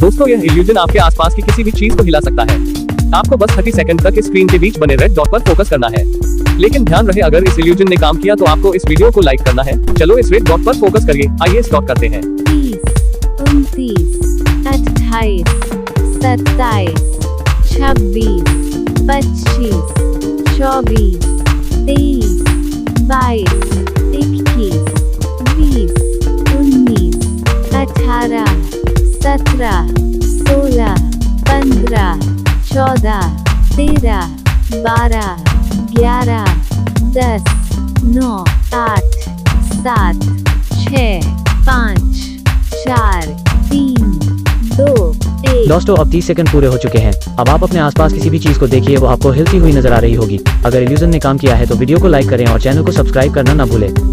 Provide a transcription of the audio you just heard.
दोस्तों, यह इल्यूजन आपके आसपास की किसी भी चीज़ को हिला सकता है। आपको बस 30 सेकंड तक स्क्रीन के बीच बने रेड डॉट पर फोकस करना है। लेकिन ध्यान रहे, अगर इस इल्यूजन ने काम किया तो आपको इस वीडियो को लाइक करना है। चलो, इस रेड डॉट पर फोकस करिए। आइए स्टॉप करते हैं। अट्ठाईस, सत्ताईस, छब्बीस, पच्चीस, चौबीस सत्रह, सोलह, पंद्रह, चौदह, तेरह, बारह, ग्यारह, दस, नौ, आठ, सात छ पाँच, चार, तीन, दो दोस्तों, अब 30 सेकंड पूरे हो चुके हैं। अब आप अपने आसपास किसी भी चीज़ को देखिए, वो आपको हिलती हुई नज़र आ रही होगी। अगर इल्यूजन ने काम किया है तो वीडियो को लाइक करें और चैनल को सब्सक्राइब करना ना भूलें।